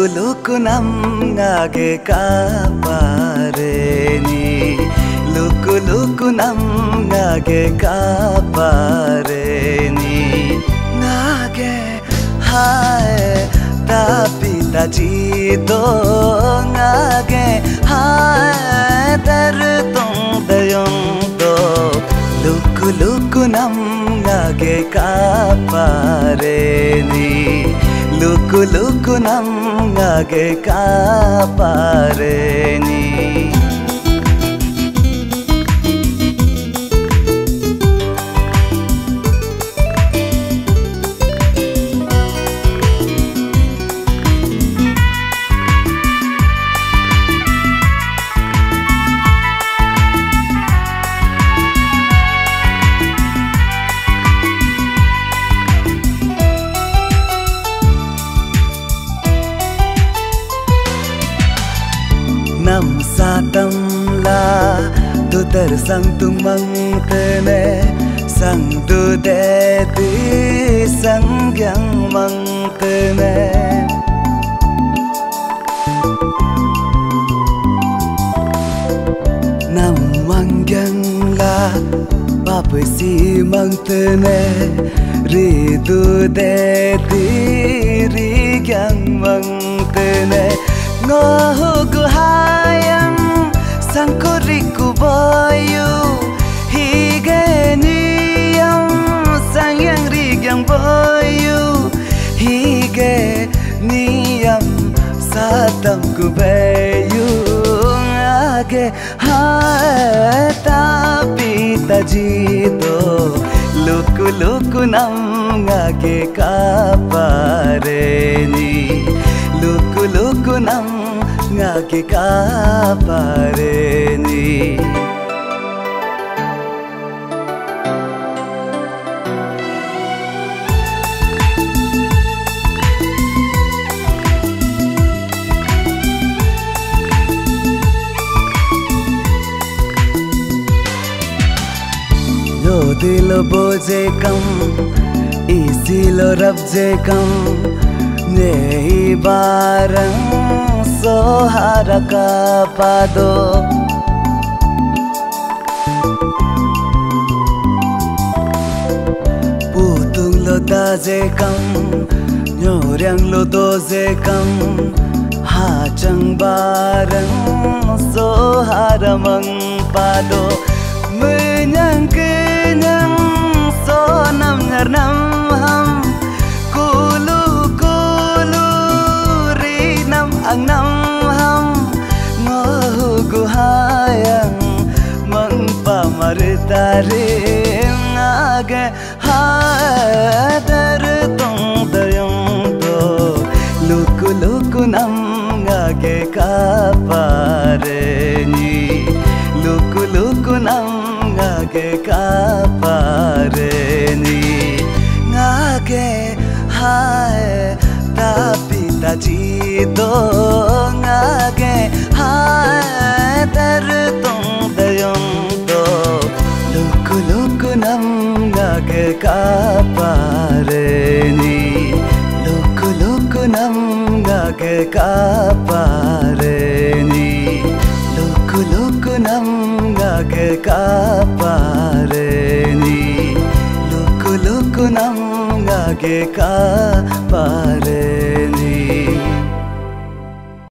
లుకులుకునం నాగే కాపారేని లుకులుకునం నాగే కాపారేని నాగే హాయ్ తా పితాజీ తో నాగే హాయ్ దర్ దయం తో లుకులుకునం నాగే కాపారేని ಕುಲು ಕುನಂ ನಗೆ ಕಾಪಾರೆ ನೀ tu ter sang tu mang te ne sang tu te ti sang gyang mang te ne nam mang gyang la, ba pe si mang te ne ri tu te ti ri gyang mang te ne ngo gu hayam sankuri ku boyu, hige niyam, sangyang rigyang boyu, hige niyam satam ku bayu age hata pita ji do luku luku nam ngage kapare के पारे नि। लो दिलो बोझे कम इसी लो रब कम नहीं बारन ಸೋಹಾರಕ ಪಾದೋ Putung lo da je kam Nyorang lo do je kam, Ha chang barang So haramang pado. Menyang ആരേങ്ങാകെ ഹാദർ തൊന്തയുണ്ടോ ലുക്കു ലുക്കു നങ്ങാകെ കാപ്പാരേ നീ ലുക്കു ലുക്കു നങ്ങാകെ കാപ്പാരേ നീ ങ്ങാകെ ഹായ താ പിതാജി ദോ ങ്ങാകെ காப்பாரு நீ. லுக்கு லுக்கு நம்காக காப்பாரு நீ. லுக்கு லுக்கு நம்காக காப்பாரு நீ. லுக்கு லுக்கு நம்காக காப்பாரு